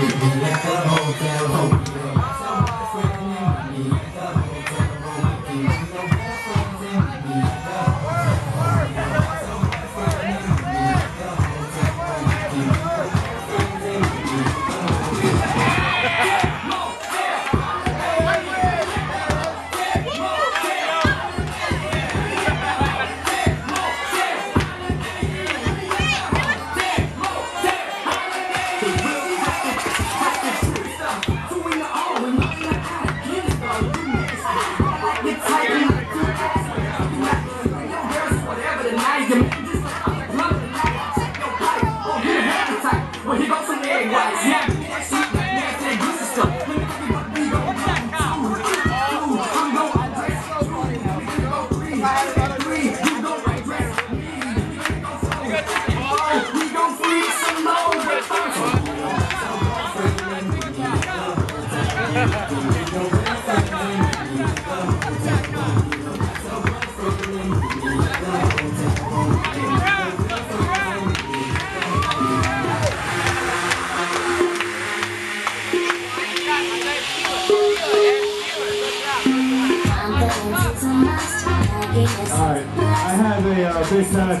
Alright, a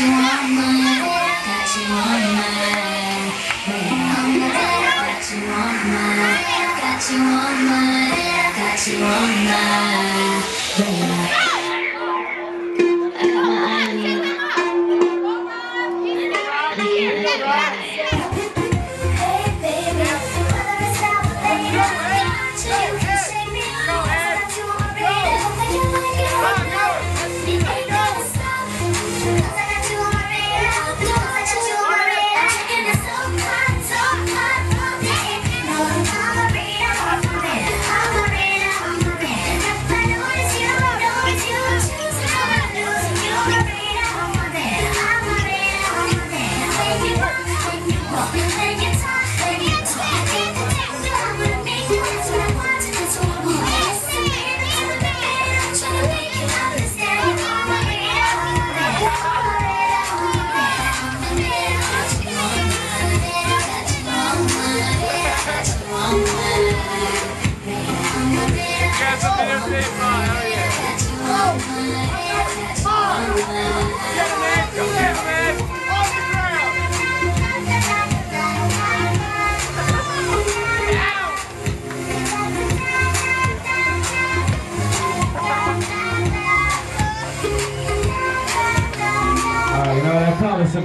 you want my, that you want my I'm the that you want my, that you want my, that you want my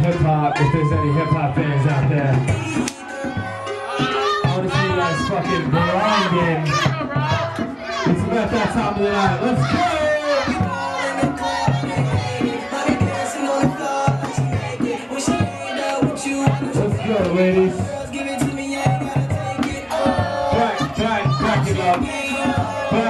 hip hop, if there's any hip hop fans out there. I want to see you guys fucking grinding. It's about that time of the night. Let's go! Let's go, ladies. Back, back, back it up. Back.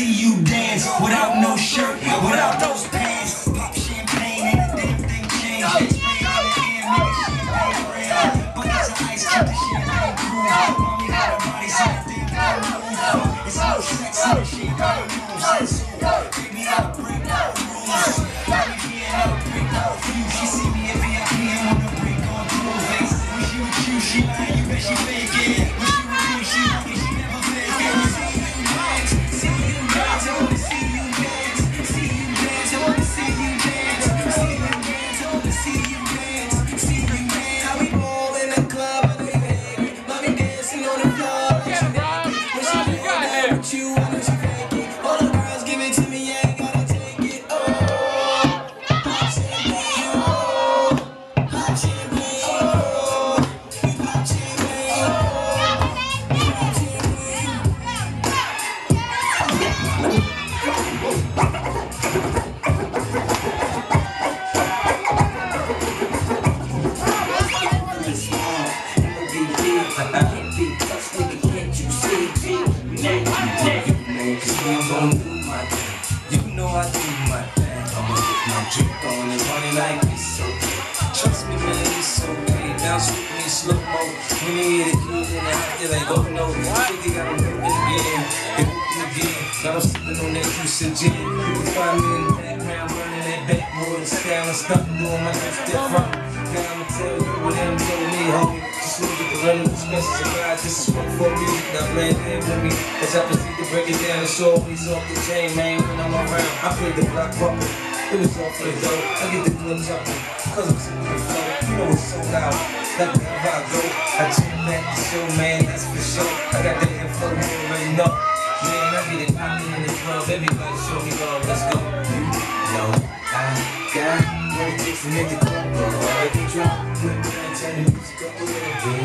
see you dance without no shirt, without those pants. Pop champagne and damn thing change. Spray on the hand, make the champagne rain. Buckets of ice, keep the champagne cool. Mommy got a body, so I think I move. It's no sex, no shit, got a room. Baby, I'll break the rules. gon' do my thing. You know I do my thing. I'ma get my drink on and run it like it's okay. Trust me, man, it's okay. Bounce with me slow mo. When you hit the keys and the house, you're like, oh no, they got a rip again. They whooping again. Now I'm sipping on that juice of gin. You find me in the background, running that backboard, style and stuff, doing my left and front. Now I'ma tell you what I'm doing, homie absolutely irrelevant expressions of God. This is one for me. that blend in with me as I proceed to break it down. It's always off the chain, man. When I'm around, I play the block puppet. It was all for the dough. I get the good jumping, cause I'm so the flow. You know it's so loud. That wherever I go, I check back the show, man. That's for sure. I got the info right now. Man, I be the poppin' in the club. Everybody show me love. Let's go. You know I got. Nigga, drop, put me and turn the music up a little bit